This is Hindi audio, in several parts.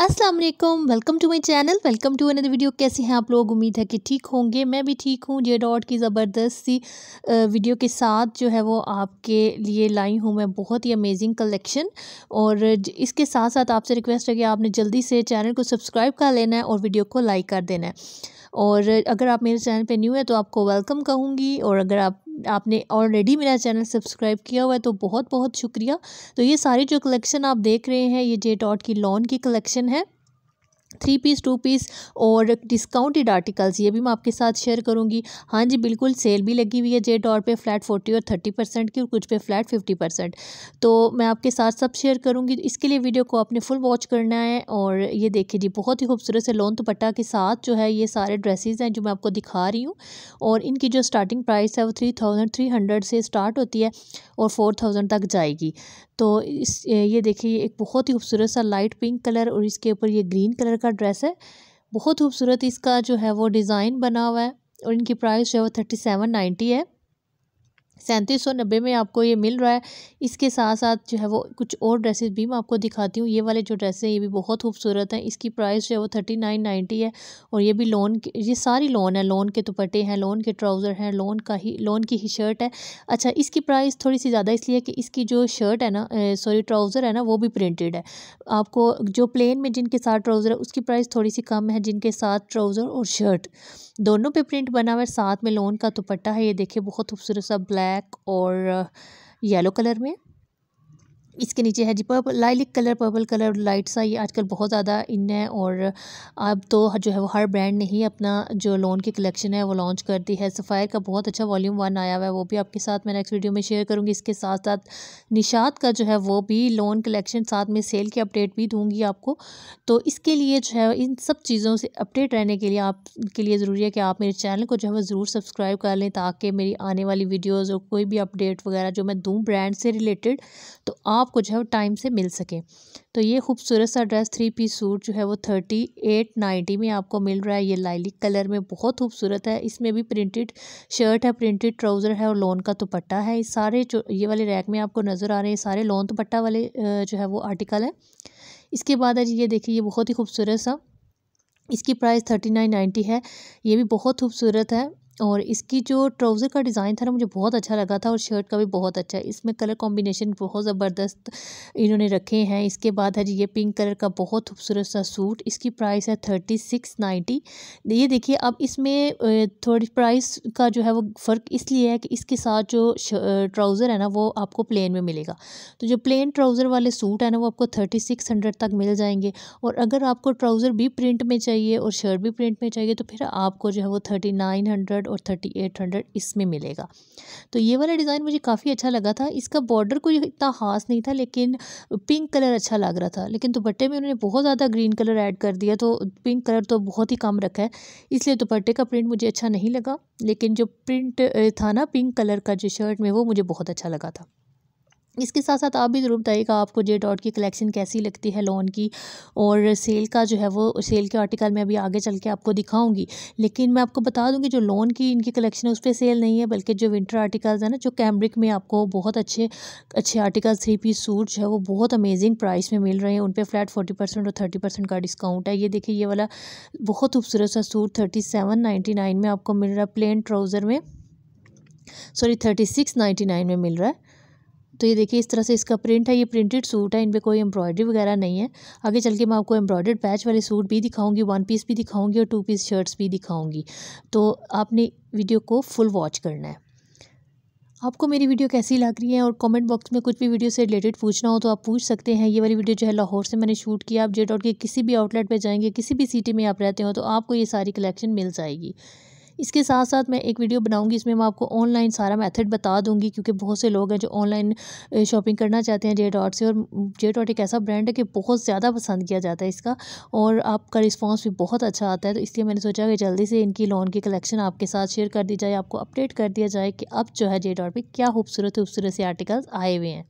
अस्सलाम वालेकुम welcome to my channel welcome to another video कैसे हैं आप लोग? उम्मीद है कि ठीक होंगे। मैं भी ठीक हूँ। जे डॉट की ज़बरदस्त सी वीडियो के साथ जो है वो आपके लिए लाई हूँ मैं बहुत ही अमेजिंग कलेक्शन और इसके साथ साथ आपसे रिक्वेस्ट है कि आपने जल्दी से चैनल को सब्सक्राइब कर लेना है और वीडियो को लाइक कर देना है। और अगर आप मेरे चैनल पे न्यू है तो आपको वेलकम कहूँगी और अगर आप, आपने ऑलरेडी मेरा चैनल सब्सक्राइब किया हुआ है तो बहुत बहुत शुक्रिया। तो ये सारी जो कलेक्शन आप देख रहे हैं, ये जे डॉट की लॉन की कलेक्शन है। थ्री पीस टू पीस और डिस्काउंटेड आर्टिकल्स ये भी मैं आपके साथ शेयर करूँगी। हाँ जी, बिल्कुल सेल भी लगी हुई है जेट और पे फ्लैट फोर्टी और थर्टी परसेंट की और कुछ पे फ्लैट फिफ्टी परसेंट तो मैं आपके साथ सब शेयर करूँगी। इसके लिए वीडियो को आपने फुल वॉच करना है और ये देखिए जी, बहुत ही खूबसूरत से लोन दुपट्टा के साथ जो है ये सारे ड्रेसेस हैं जो मैं आपको दिखा रही हूँ। और इनकी जो स्टार्टिंग प्राइस है वो थ्री थाउज़ेंड थ्री हंड्रेड से स्टार्ट होती है और फोर थाउज़ेंड तक जाएगी। तो इस, ये देखिए एक बहुत ही खूबसूरत सा लाइट पिंक कलर और इसके ऊपर ये ग्रीन कलर का ड्रेस है। बहुत खूबसूरत इसका जो है वो डिज़ाइन बना हुआ है और इनकी प्राइस जो है वो थर्टी सेवन नाइन्टी है। सैंतीस सौ नब्बे में आपको ये मिल रहा है। इसके साथ साथ जो है वो कुछ और ड्रेसेस भी मैं आपको दिखाती हूँ। ये वाले जो ड्रेस हैं, ये भी बहुत खूबसूरत हैं। इसकी प्राइस जो है वो थर्टी नाइन नाइन्टी है और ये भी लोन ये सारी लोन है। लोन के दुपट्टे हैं लोन के ट्राउज़र हैं लोन का ही लोन की ही शर्ट है। अच्छा इसकी प्राइस थोड़ी सी ज़्यादा इसलिए कि इसकी जो शर्ट है ना सॉरी ट्राउज़र है ना, वो भी प्रिंटेड है। आपको जो प्लेन में जिनके साथ ट्राउज़र है, उसकी प्राइस थोड़ी सी कम है, जिनके साथ ट्राउज़र और शर्ट दोनों पे प्रिंट बना हुआ है, साथ में लोन का दुपट्टा है। ये देखिए, बहुत खूबसूरत सा ब्लैक और येलो कलर में? इसके नीचे है जी purple lilac colour purple colour light सा, ये आजकल बहुत ज़्यादा इन है और अब तो जो है वो हर ब्रांड ने ही अपना जो लोन की कलेक्शन है वो लॉन्च कर दी है। सफ़ायर का बहुत अच्छा वॉल्यूम वन आया हुआ है, वो भी आपके साथ मैं नेक्स्ट वीडियो में शेयर करूँगी। इसके साथ साथ निशात का जो है वो भी लोन कलेक्शन साथ में सेल की अपडेट भी दूँगी आपको। तो इसके लिए जो है इन सब चीज़ों से अपडेट रहने के लिए आपके लिए ज़रूरी है कि आप मेरे चैनल को जो है वो ज़रूर सब्सक्राइब कर लें ताकि मेरी आने वाली वीडियोज़ और कोई भी अपडेट वगैरह जो मैं दूँ ब्रांड से रिलेटेड तो आपको जो है टाइम से मिल सके। तो ये खूबसूरत सा ड्रेस थ्री पीस सूट जो है वो थर्टी एट नाइन्टी में आपको मिल रहा है। ये लाइलिक कलर में बहुत खूबसूरत है। इसमें भी प्रिंटेड शर्ट है प्रिंटेड ट्राउज़र है और लोन का दुपट्टा है। इस सारे जो, ये वाले रैक में आपको नज़र आ रहे हैं। सारे लोन दुपट्टा वाले जो है वो आर्टिकल हैं। इसके बाद है जी ये देखिए, ये बहुत ही खूबसूरत सा। इसकी प्राइस थर्टी नाइन नाइन्टी है। ये भी बहुत खूबसूरत है। और इसकी जो ट्राउज़र का डिज़ाइन था ना, मुझे बहुत अच्छा लगा था और शर्ट का भी बहुत अच्छा है। इसमें कलर कॉम्बिनेशन बहुत ज़बरदस्त इन्होंने रखे हैं। इसके बाद है जी, ये पिंक कलर का बहुत खूबसूरत सा सूट। इसकी प्राइस है थर्टी सिक्स नाइन्टी। ये देखिए, अब इसमें थोड़ी प्राइस का जो है वो फ़र्क इसलिए है कि इसके साथ जो ट्राउज़र है ना, वो आपको प्लेन में मिलेगा। तो जो प्लेन ट्राउज़र वाले सूट है ना, वो आपको थर्टी सिक्स हंड्रेड तक मिल जाएँगे। और अगर आपको ट्राउज़र भी प्रिंट में चाहिए और शर्ट भी प्रिंट में चाहिए तो फिर आपको जो है वो थर्टी नाइन हंड्रेड और थर्टी एट हंड्रेड इसमें मिलेगा। तो ये वाला डिज़ाइन मुझे काफ़ी अच्छा लगा था। इसका बॉर्डर कोई इतना ख़ास नहीं था, लेकिन पिंक कलर अच्छा लग रहा था। लेकिन दुपट्टे में उन्होंने बहुत ज़्यादा ग्रीन कलर ऐड कर दिया तो पिंक कलर तो बहुत ही कम रखा है। इसलिए दुपट्टे का प्रिंट मुझे अच्छा नहीं लगा, लेकिन जो प्रिंट था ना पिंक कलर का, जो शर्ट में, वो मुझे बहुत अच्छा लगा था। इसके साथ साथ आप भी ज़रूर बताइएगा आपको जे डॉट की कलेक्शन कैसी लगती है लोन की? और सेल का जो है वो सेल के आर्टिकल मैं अभी आगे चल के आपको दिखाऊँगी। लेकिन मैं आपको बता दूँगी जो लोन की इनकी कलेक्शन है, उस पर सेल नहीं है, बल्कि जो विंटर आर्टिकल्स हैं ना, जो कैम्ब्रिक में आपको बहुत अच्छे अच्छे आर्टिकल थ्री पीस सूट जो है वो बहुत अमेजिंग प्राइस में मिल रहे हैं। उन पर फ्लैट फोर्टी परसेंट और थर्टी परसेंट का डिस्काउंट है। ये देखिए, ये वाला बहुत खूबसूरत सा suit thirty seven ninety nine में आपको मिल रहा है प्लेन ट्राउज़र में। Sorry thirty six ninety nine में मिल रहा है। तो ये देखिए, इस तरह से इसका प्रिंट है, ये प्रिंटेड सूट है इन पर कोई एम्ब्रॉयडरी वगैरह नहीं है। आगे चल के मैं आपको एम्ब्रॉयडर्ड पैच वाले सूट भी दिखाऊँगी वन पीस भी दिखाऊँगी और टू पीस शर्ट्स भी दिखाऊँगी। तो आपने वीडियो को फुल वॉच करना है। आपको मेरी वीडियो कैसी लग रही है? और कमेंट बॉक्स में कुछ भी वीडियो से रिलेटेड पूछना हो तो आप पूछ सकते हैं। ये वाली वीडियो जो है लाहौर से मैंने शूट किया आप जेट आउट के किसी भी आउटलेट पे जाएँगे, किसी भी सिटी में आप रहते हो तो आपको ये सारी कलेक्शन मिल जाएगी। इसके साथ साथ मैं एक वीडियो बनाऊँगी, इसमें मैं आपको ऑनलाइन सारा मेथड बता दूँगी, क्योंकि बहुत से लोग हैं जो ऑनलाइन शॉपिंग करना चाहते हैं जे डॉट से, और जे डॉट एक ऐसा ब्रांड है कि बहुत ज़्यादा पसंद किया जाता है इसका, और आपका रिस्पॉन्स भी बहुत अच्छा आता है। तो इसलिए मैंने सोचा कि जल्दी से इनकी लोन की कलेक्शन आपके साथ शेयर कर दी जाए, आपको अपडेट कर दिया जाए कि अब जो है जे डॉट पर क्या खूबसूरत खूबसूरत से आर्टिकल्स आए हुए हैं।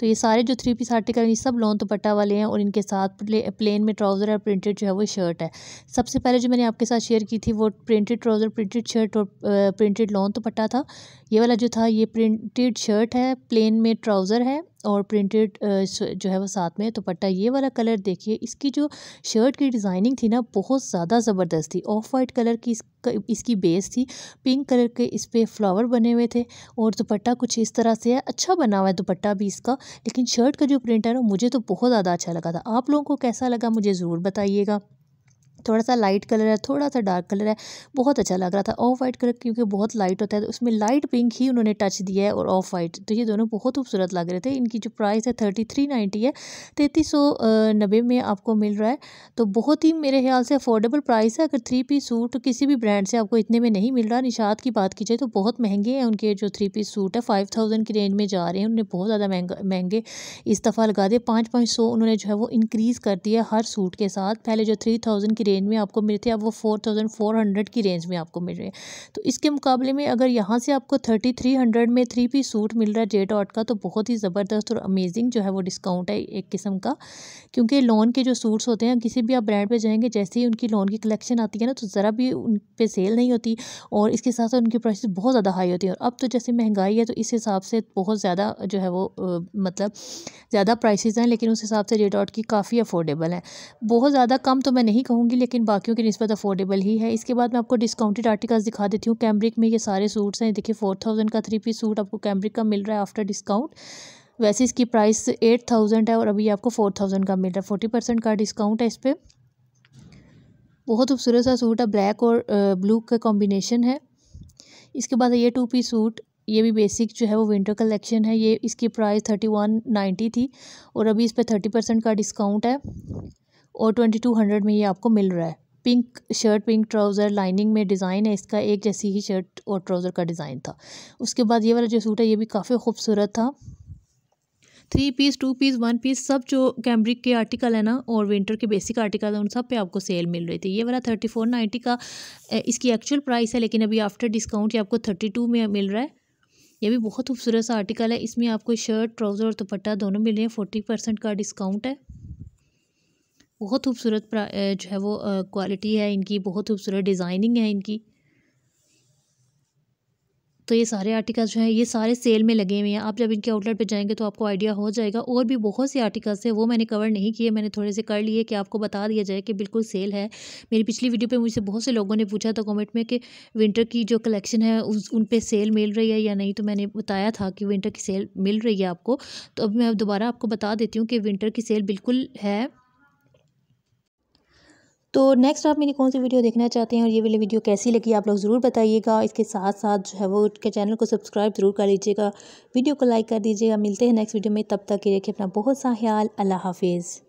तो ये सारे जो थ्री पीस आर्टिकल ये सब लॉन दुपट्टा वाले हैं और इनके साथ प्ले, प्लेन में ट्राउज़र और प्रिंटेड जो है वो शर्ट है। सबसे पहले जो मैंने आपके साथ शेयर की थी वो प्रिंटेड ट्राउज़र प्रिंटेड शर्ट और प्रिंटेड लॉन दुपट्टा था। ये वाला जो था ये प्रिंटेड शर्ट है प्लेन में ट्राउज़र है। और प्रिंटेड जो है वो साथ में दुपट्टा, ये वाला कलर देखिए, इसकी जो शर्ट की डिज़ाइनिंग थी ना, बहुत ज़्यादा ज़बरदस्त थी। ऑफ़ वाइट कलर की इसकी बेस थी पिंक कलर के इस पर फ्लावर बने हुए थे और दुपट्टा कुछ इस तरह से है अच्छा बना हुआ है दुपट्टा भी इसका, लेकिन शर्ट का जो प्रिंट है ना, मुझे तो बहुत ज़्यादा अच्छा लगा था। आप लोगों को कैसा लगा, मुझे ज़रूर बताइएगा। थोड़ा सा लाइट कलर है, थोड़ा सा डार्क कलर है, बहुत अच्छा लग रहा था। ऑफ़ वाइट कलर क्योंकि बहुत लाइट होता है तो उसमें लाइट पिंक ही उन्होंने टच दिया है और ऑफ़ वाइट तो ये दोनों बहुत खूबसूरत लग रहे थे। इनकी जो प्राइस है थर्टी थ्री नाइन्टी है। तैंतीस सौ नब्बे में आपको मिल रहा है। तो बहुत ही मेरे ख्याल से अफोर्डेबल प्राइस है। अगर थ्री पीस सूट किसी भी ब्रांड से आपको इतने में नहीं मिल रहा निशात की बात की जाए तो बहुत महँगे हैं उनके जो थ्री पीस सूट है। फाइव थाउज़ेंड की रेंज में जा रहे हैं। उन्होंने बहुत ज़्यादा महँगा, महँगे इस दफ़ा लगा दिए। पाँच पाँच सौ उन्होंने जो है वो इंक्रीज़ कर दिया हर सूट के साथ। पहले जो थ्री थाउज़ेंड की रेंज में आपको मिलते थे, अब वो फोर थाउज़ेंड फोर हंड्रेड की रेंज में आपको मिल रहे हैं। तो इसके मुकाबले में अगर यहाँ से आपको थर्टी थ्री हंड्रेड में थ्री पीस सूट मिल रहा है जे डॉट का तो बहुत ही ज़बरदस्त और अमेजिंग जो है वो डिस्काउंट है एक किस्म का। क्योंकि लोन के जो सूट्स होते हैं, किसी भी आप ब्रांड पर जाएँगे, जैसे ही उनकी लोन की कलेक्शन आती है ना तो ज़रा भी उन पर सेल नहीं होती और इसके साथ साथ उनकी प्राइस बहुत ज़्यादा हाई होती है। और अब तो जैसे महँगाई है तो इस हिसाब से बहुत ज़्यादा जो है वो मतलब ज़्यादा प्राइसेस हैं, लेकिन उस हिसाब से जे डॉट की काफ़ी अफोर्डेबल है। बहुत ज़्यादा कम तो मैं नहीं कहूँगी लेकिन बाकियों की नस्बत अफोर्डेबल ही है। इसके बाद मैं आपको डिस्काउंटेड आर्टिकल्स दिखा देती हूँ। कैम्ब्रिक में ये सारे सूट्स हैं। देखिए फोर थाउज़ेंड का थ्री पीस सूट आपको कैम्ब्रिक का मिल रहा है आफ्टर डिस्काउंट वैसे इसकी प्राइस एट थाउज़ेंड है और अभी आपको फोर थाउज़ेंड का मिल रहा है। फोर्टी परसेंट का डिस्काउंट है इस पर बहुत खूबसूरत सा सूट है। ब्लैक और ब्लू का कॉम्बिनेशन है। इसके बाद ये टू पीस सूट ये भी बेसिक जो है वो विंटर कलेक्शन है। ये इसकी प्राइस थर्टी वन नाइन्टी थी और अभी इस पर थर्टी परसेंट का डिस्काउंट है। और ट्वेंटी टू हंड्रेड में ये आपको मिल रहा है। Pink shirt, pink trouser, lining में डिज़ाइन है, इसका एक जैसी ही शर्ट और ट्राउज़र का डिज़ाइन था। उसके बाद ये वाला जो सूट है, ये भी काफ़ी खूबसूरत था। Three piece, two piece, one piece, सब जो कैम्ब्रिक के आर्टिकल है ना, और विंटर के बेसिक आर्टिकल है, उन सब पे आपको सेल मिल रही थी। ये वाला थर्टी फोर नाइन्टी का इसकी एक्चुअल प्राइस है, लेकिन अभी आफ्टर डिस्काउंट ये आपको थर्टी टू में मिल रहा है। ये भी बहुत खूबसूरत सा आर्टिकल है, इसमें आपको शर्ट, ट्राउज़र और दुपट्टा दोनों मिल रहे हैं, फोर्टी परसेंट का डिस्काउंट है। बहुत खूबसूरत जो है वो क्वालिटी है इनकी, बहुत खूबसूरत डिज़ाइनिंग है इनकी। तो ये सारे आर्टिकल्स जो हैं, ये सारे सेल में लगे हुए हैं। आप जब इनके आउटलेट पे जाएँगे तो आपको आइडिया हो जाएगा। और भी बहुत से आर्टिकल्स हैं, वो मैंने कवर नहीं किए, मैंने थोड़े से कर लिए कि आपको बता दिया जाए कि बिल्कुल सेल है। मेरी पिछली वीडियो पे मुझसे बहुत से लोगों ने पूछा था कमेंट में कि विंटर की जो कलेक्शन है, उस, उन पर सेल मिल रही है या नहीं? तो मैंने बताया था कि विंटर की सेल मिल रही है आपको। तो अब मैं दोबारा आपको बता देती हूँ कि विंटर की सेल बिल्कुल है। तो नेक्स्ट आप मेरी कौन सी वीडियो देखना चाहते हैं और ये वाली वीडियो कैसी लगी, आप लोग ज़रूर बताइएगा। इसके साथ साथ जो है वो के चैनल को सब्सक्राइब ज़रूर कर लीजिएगा। वीडियो को लाइक कर दीजिएगा। मिलते हैं नेक्स्ट वीडियो में। तब तक के रखिए अपना बहुत सा ख्याल। अल्लाह हाफिज़।